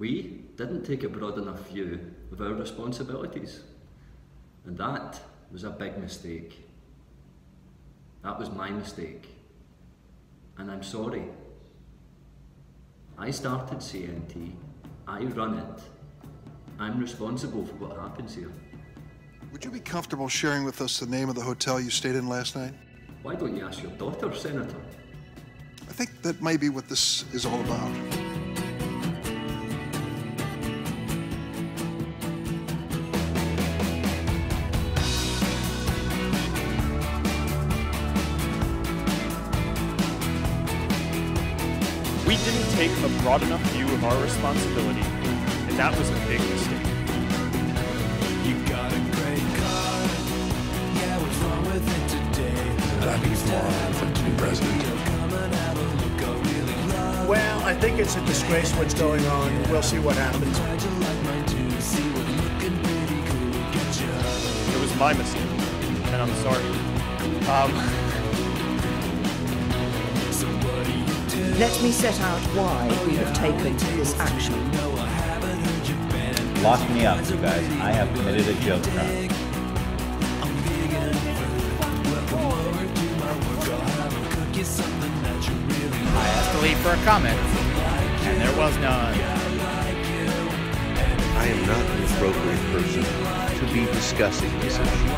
We didn't take a broad enough view of our responsibilities. And that was a big mistake. That was my mistake. And I'm sorry. I started CNT. I run it. I'm responsible for what happens here. Would you be comfortable sharing with us the name of the hotel you stayed in last night? Why don't you ask your daughter, Senator? I think that may be what this is all about. We didn't take a broad enough view of our responsibility, and that was a big mistake. You got a great car. Yeah, what's wrong with it today? I'd be flawed to be president. Well, I think it's a disgrace what's going on. We'll see what happens. It was my mistake, and I'm sorry. Um, Let me set out why we have taken this action. Lock me up, you guys. I have committed a joke crime. I asked to leave for a comment, and there was none. I am not the appropriate person to be discussing this issue.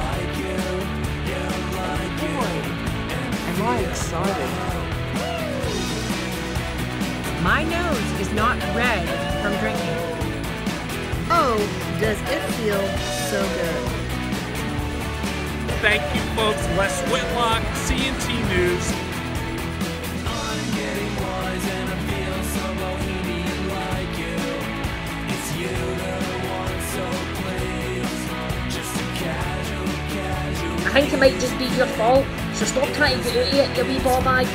Am I excited? My nose is not red from drinking. Oh, does it feel so good? Thank you, folks. Les Whitlock, CNT News. I think it might just be your fault, so stop trying to get out of it, you wee ball bag.